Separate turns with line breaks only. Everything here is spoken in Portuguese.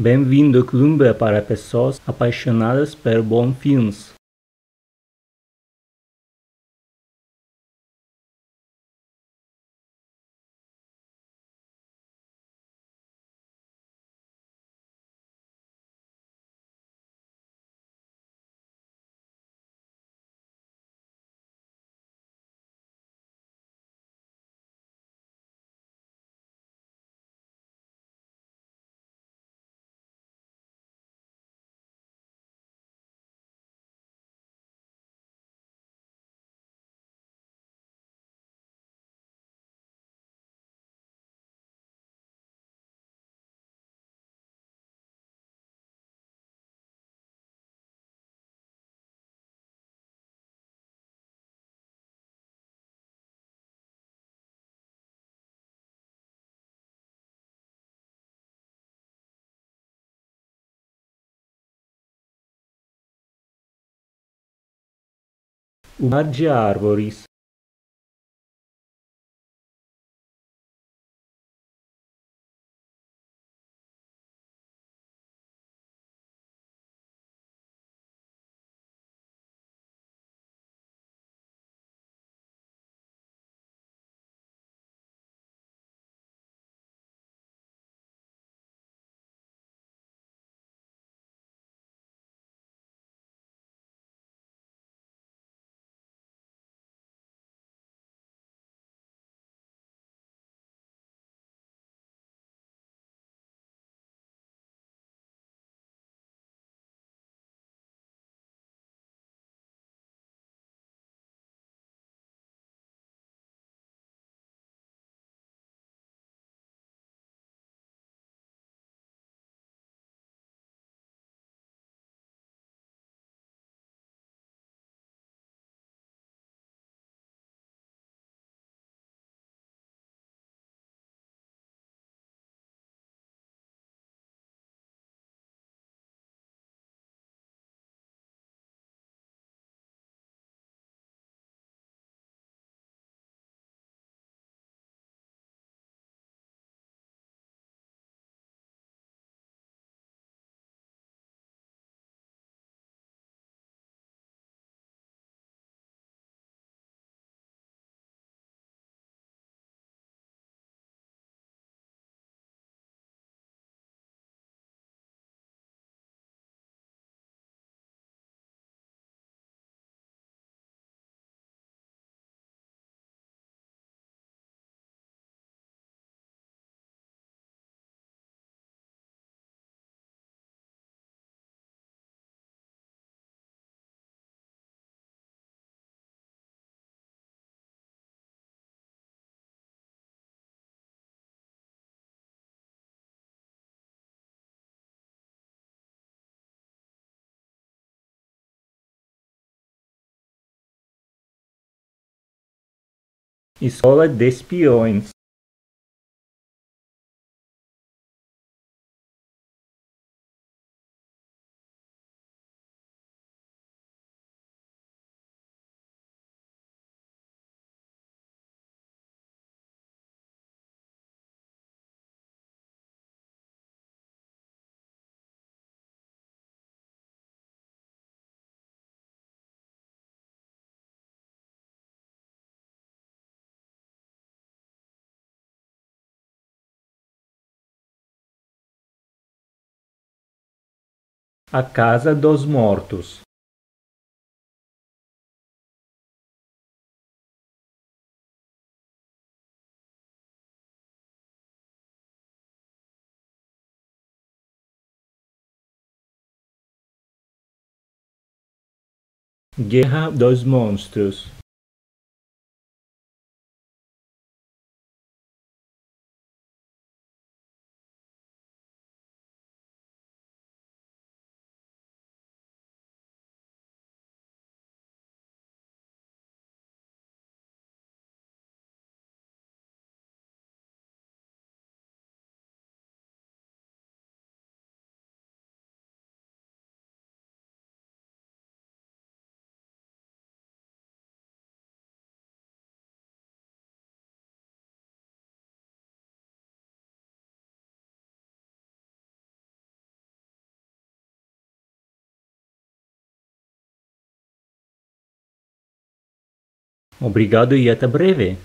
Bem-vindo ao clube para pessoas apaixonadas por bons filmes. Umaja Arboris Escola de Espiões A Casa dos Mortos. Guerra dos Monstros Obrigado e até breve.